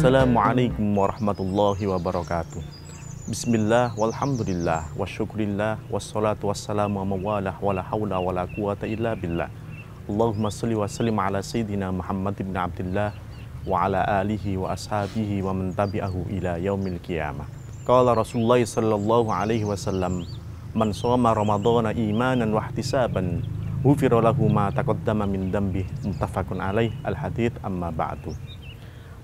Assalamualaikum warahmatullahi wabarakatuh. Bismillah walhamdulillah wa syukurillah wassalatu wassalamu amawalah wala hawla wala quwata illa billah. Allahumma salli wa sallim ala sayyidina Muhammad ibn Abdullah wa ala alihi wa ashabihi wa man tabi'ahu ila yaumil qiyamah. Qala Rasulullah sallallahu alaihi wasallam, "Man shoma Ramadhana imanan wa ihtisaban, ghufira lahu ma taqaddama min dambih." Muttafaqun alaih. Al-hadits amma ba'du.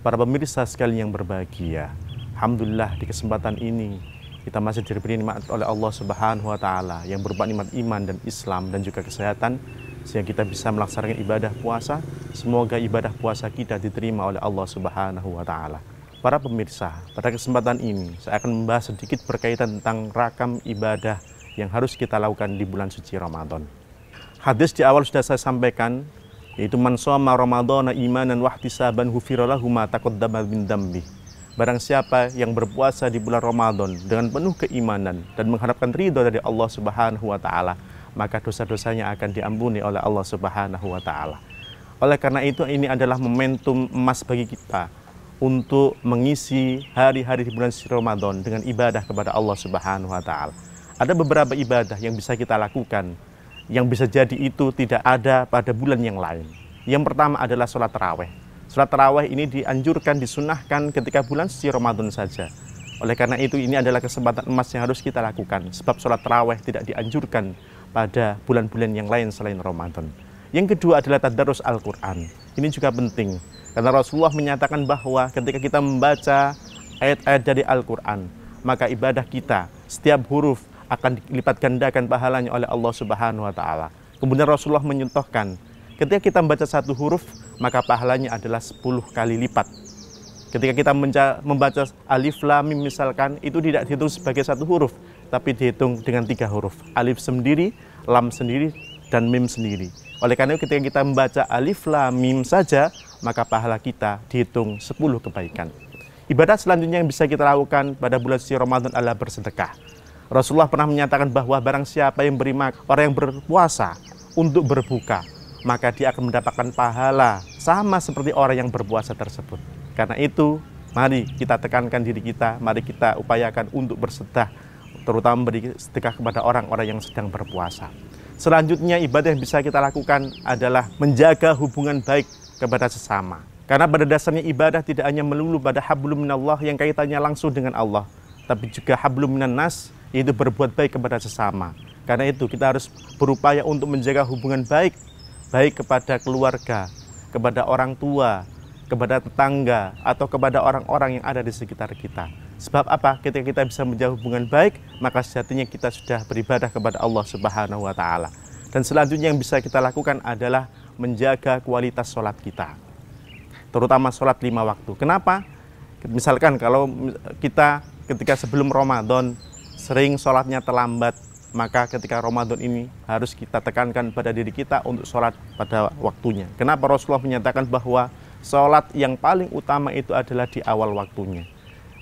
Para pemirsa sekalian yang berbahagia, Alhamdulillah di kesempatan ini kita masih diberi nikmat oleh Allah Subhanahu wa taala yang berupa nikmat iman dan Islam dan juga kesehatan sehingga kita bisa melaksanakan ibadah puasa. Semoga ibadah puasa kita diterima oleh Allah Subhanahu wa taala. Para pemirsa, pada kesempatan ini saya akan membahas sedikit berkaitan tentang rakam ibadah yang harus kita lakukan di bulan suci Ramadan. Hadis di awal sudah saya sampaikan yaitu man shoma ramadhana imanan wa ihtisaban ghufira lahu ma taqaddama min dambi. Barang siapa yang berpuasa di bulan Ramadan dengan penuh keimanan dan mengharapkan ridho dari Allah Subhanahu wa taala, maka dosa-dosanya akan diampuni oleh Allah Subhanahu wa taala. Oleh karena itu ini adalah momentum emas bagi kita untuk mengisi hari-hari di bulan Ramadan dengan ibadah kepada Allah Subhanahu wa taala. Ada beberapa ibadah yang bisa kita lakukan yang bisa jadi itu tidak ada pada bulan yang lain. Yang pertama adalah sholat terawih. Sholat terawih ini dianjurkan, disunahkan ketika bulan suci Ramadan saja. Oleh karena itu ini adalah kesempatan emas yang harus kita lakukan. Sebab sholat terawih tidak dianjurkan pada bulan-bulan yang lain selain Ramadan. Yang kedua adalah tadarus Al-Quran. Ini juga penting. Karena Rasulullah menyatakan bahwa ketika kita membaca ayat-ayat dari Al-Quran, maka ibadah kita, setiap huruf, akan dilipat gandakan pahalanya oleh Allah Subhanahu wa taala. Kemudian Rasulullah menyontohkan, ketika kita membaca satu huruf, maka pahalanya adalah 10 kali lipat. Ketika kita membaca alif lam mim misalkan, itu tidak dihitung sebagai satu huruf, tapi dihitung dengan tiga huruf. Alif sendiri, lam sendiri, dan mim sendiri. Oleh karena itu ketika kita membaca alif lam mim saja, maka pahala kita dihitung 10 kebaikan. Ibadah selanjutnya yang bisa kita lakukan pada bulan suci Ramadan adalah bersedekah. Rasulullah pernah menyatakan bahwa barang siapa yang beri orang yang berpuasa untuk berbuka, maka dia akan mendapatkan pahala sama seperti orang yang berpuasa tersebut. Karena itu, mari kita tekankan diri kita, mari kita upayakan untuk bersedekah, terutama beri sedekah kepada orang-orang yang sedang berpuasa. Selanjutnya ibadah yang bisa kita lakukan adalah menjaga hubungan baik kepada sesama. Karena pada dasarnya ibadah tidak hanya melulu pada hablum minallah yang kaitannya langsung dengan Allah, tapi juga hablum minan nas yaitu berbuat baik kepada sesama. Karena itu kita harus berupaya untuk menjaga hubungan baik, baik kepada keluarga, kepada orang tua, kepada tetangga, atau kepada orang-orang yang ada di sekitar kita. Sebab apa? Ketika kita bisa menjaga hubungan baik, maka sejatinya kita sudah beribadah kepada Allah Subhanahu wa taala. Dan selanjutnya yang bisa kita lakukan adalah menjaga kualitas sholat kita. Terutama sholat lima waktu. Kenapa? Misalkan kalau kita ketika sebelum Ramadan sering sholatnya terlambat, maka ketika Ramadan ini harus kita tekankan pada diri kita untuk sholat pada waktunya. Kenapa Rasulullah menyatakan bahwa sholat yang paling utama itu adalah di awal waktunya.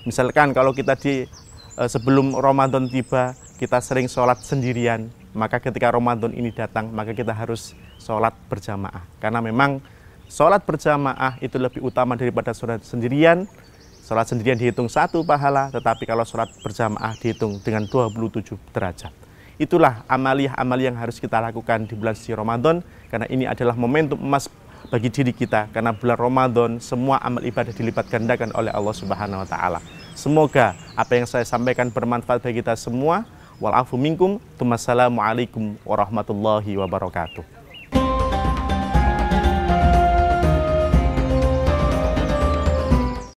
Misalkan kalau kita di eh, sebelum Ramadan tiba, kita sering sholat sendirian, maka ketika Ramadan ini datang, maka kita harus sholat berjamaah. Karena memang sholat berjamaah itu lebih utama daripada sholat sendirian, Sholat sendirian dihitung satu pahala, tetapi kalau sholat berjamaah dihitung dengan 27 derajat. Itulah amaliyah-amaliyah yang harus kita lakukan di bulan suci Ramadan, karena ini adalah momentum emas bagi diri kita, karena bulan Ramadan semua amal ibadah dilipat gandakan oleh Allah Subhanahu wa Ta'ala. Semoga apa yang saya sampaikan bermanfaat bagi kita semua. Walafu minkum. Wassalamualaikum warahmatullahi wabarakatuh.